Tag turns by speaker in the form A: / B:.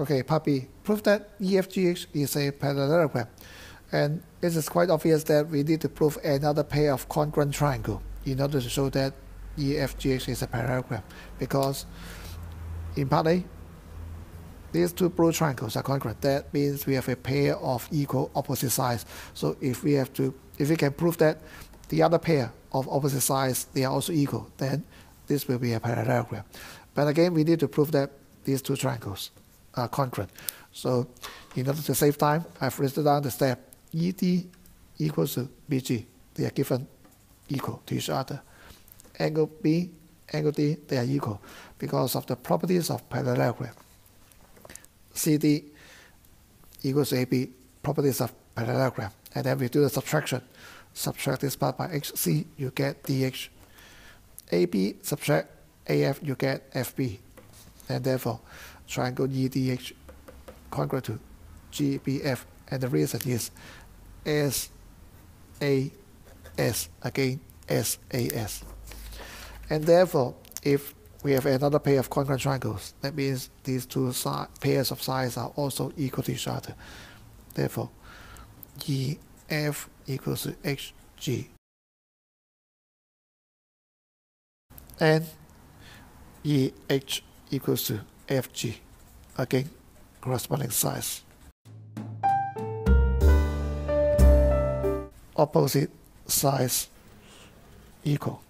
A: Okay, B. Prove that EFGH is a parallelogram. And it is quite obvious that we need to prove another pair of congruent triangle in order to show that EFGH is a parallelogram. Because in part A, these two blue triangles are congruent. That means we have a pair of equal opposite sides. So if we have to, if we can prove that the other pair of opposite sides they are also equal, then this will be a parallelogram. But again, we need to prove that these two triangles Uh, are congruent. So in order to save time, I've written down the step ED equals to BG. They are given equal to each other. Angle B, angle D, they are equal because of the properties of parallelogram. CD equals AB, properties of parallelogram. And then we do the subtraction. Subtract this part by HC, you get DH. AB subtract AF, you get FB. And therefore, triangle EDH congruent to GBF. And the reason is SAS, again SAS. And therefore, if we have another pair of congruent triangles. That means these two pairs of sides are also equal to each other. Therefore, EF equals to HG. And EH equals to FG. Again, corresponding size. Opposite size equal.